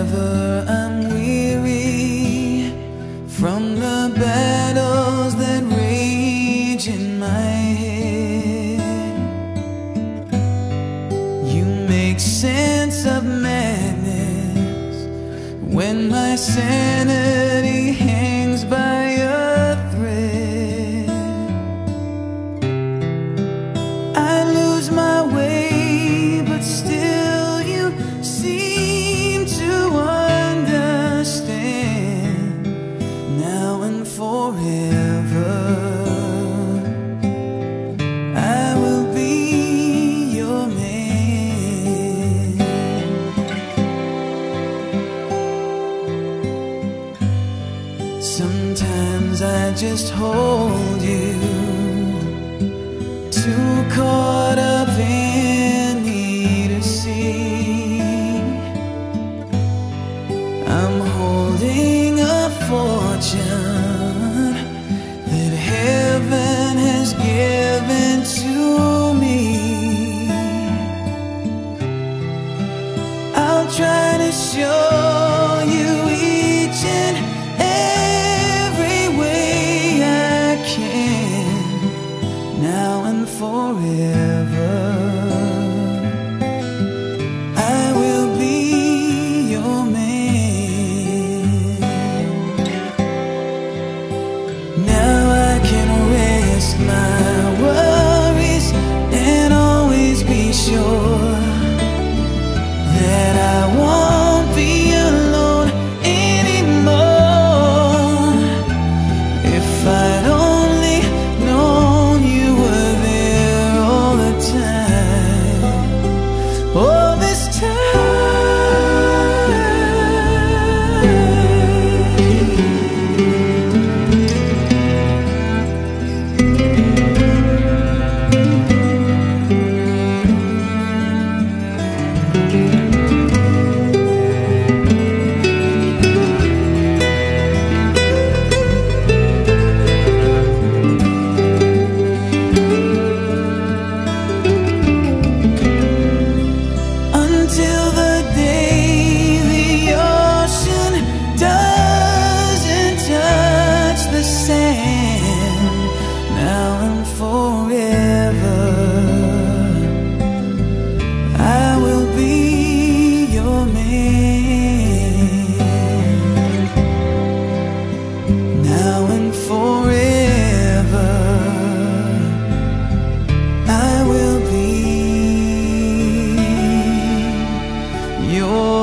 Whenever I'm weary from the battles that rage in my head, you make sense of madness when my sanity Sometimes I just hold you too caught up in me to see. I'm holding a fortune that heaven has given to me. I'll try to show you.